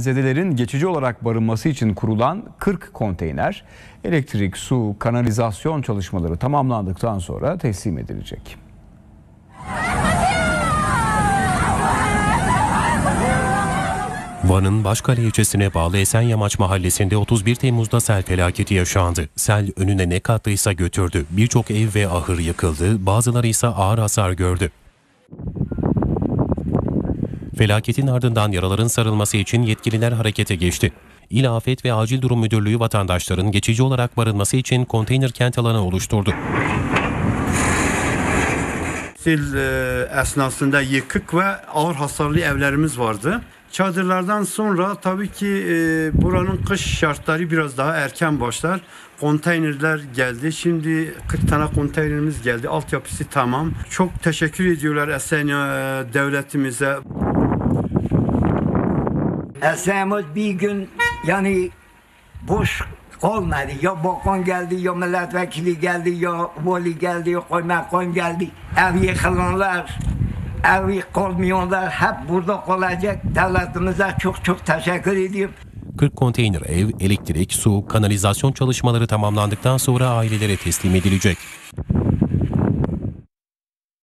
Zedelerin geçici olarak barınması için kurulan 40 konteyner elektrik, su, kanalizasyon çalışmaları tamamlandıktan sonra teslim edilecek. Van'ın Başkale ilçesine bağlı Esenyamaç mahallesinde 31 Temmuz'da sel felaketi yaşandı. Sel önüne ne kattıysa götürdü. Birçok ev ve ahır yıkıldı, bazıları ise ağır hasar gördü. Felaketin ardından yaraların sarılması için yetkililer harekete geçti. İl Afet ve Acil Durum Müdürlüğü vatandaşların geçici olarak barınması için konteyner kent alanı oluşturdu. Sel e, esnasında yıkık ve ağır hasarlı evlerimiz vardı. Çadırlardan sonra tabii ki e, buranın kış şartları biraz daha erken başlar. Konteynerler geldi. Şimdi 40 tane konteynerimiz geldi. Altyapısı tamam. Çok teşekkür ediyorlar Esenya e, devletimize. Esenimiz bir gün yani boş olmadı. Ya bakan geldi, ya milletvekili geldi, ya vali geldi, ya kaymakam geldi. Ev yıkılanlar, ev yıkılmayanlar hep burada kalacak. Devletimize çok çok teşekkür ediyorum. 40 konteyner ev, elektrik, su, kanalizasyon çalışmaları tamamlandıktan sonra ailelere teslim edilecek.